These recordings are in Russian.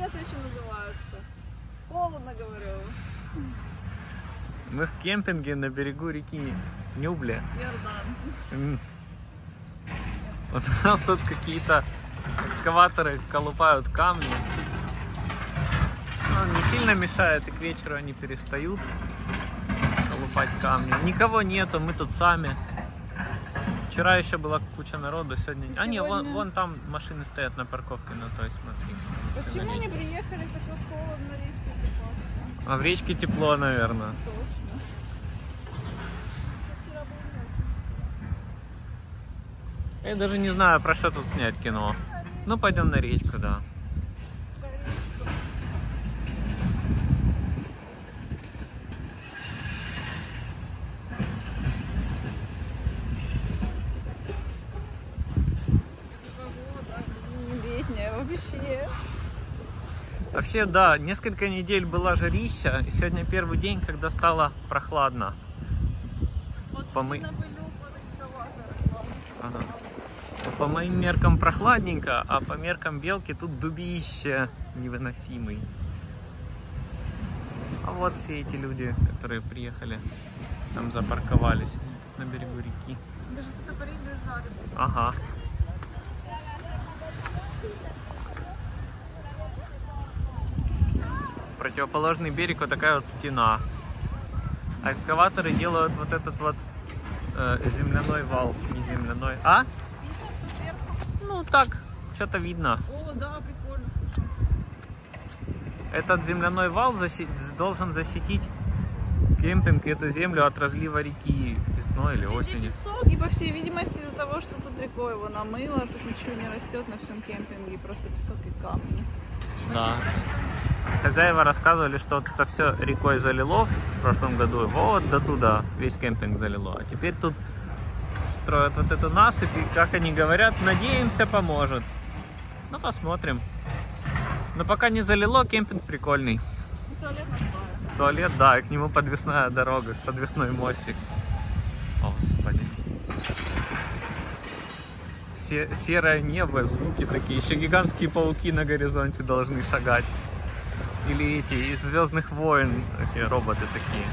Карета еще называются. Холодно, говорю. Мы в кемпинге на берегу реки Нюбле. Иордан. Вот у нас тут какие-то экскаваторы колупают камни. Ну, не сильно мешает, и к вечеру они перестают колупать камни. Никого нету, мы тут сами. Вчера еще была куча народу, сегодня... И А, не, вон, сегодня- вон там машины стоят на парковке, ну то есть смотри. Всё Почему на не приехали в такой холодно речку купаться? А в речке тепло, наверное. Точно. Я даже не знаю, про что тут снять кино. Ну, пойдем на речку, да. Летняя вообще. Вообще, да, несколько недель была жарища, и сегодня первый день, когда стало прохладно. Вот Помы-. Ага. По моим меркам прохладненько, а по меркам белки тут дубище невыносимый. А вот все эти люди, которые приехали, там запарковались на берегу реки. Даже лежали. Ага. Противоположный берег вот такая вот стена. Экскаваторы делают вот этот вот э, земляной вал. Не земляной. А? Ну так, что-то видно. О, да, прикольно. Этот земляной вал защи- должен защитить кемпинг и эту землю от разлива реки весной или Везде осенью. песок, и по всей видимости из-за того, что тут рекой его намыло, тут ничего не растет на всем кемпинге, просто песок и камни. Да. Хозяева рассказывали, что это все рекой залило в прошлом году. Вот до туда весь кемпинг залило. А теперь тут строят вот эту насыпь, и, как они говорят, надеемся, поможет. Ну, посмотрим. Но пока не залило, кемпинг прикольный. И туалет на свае. Туалет, да, и к нему подвесная дорога, подвесной мостик. Господи. Се- серое небо, звуки такие. Еще гигантские пауки на горизонте должны шагать. Или эти из Звездных войн, эти роботы такие.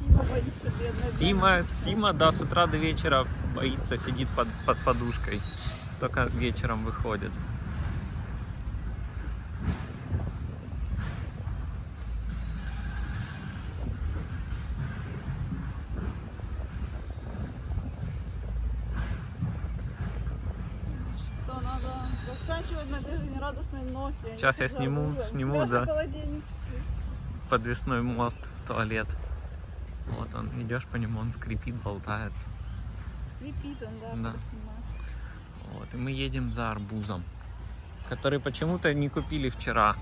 Сима боится, бедная. Сима, Сима, да, с утра до вечера боится, сидит под, под подушкой. Только вечером выходит. Что надо заканчивать на жизнерадостной ноте. Сейчас я сниму- сниму, да. Подвесной мост в туалет. Вот он, идешь по нему, он скрипит, болтается. Скрипит он, да. Да. Вот, и мы едем за арбузом, который почему-то не купили вчера.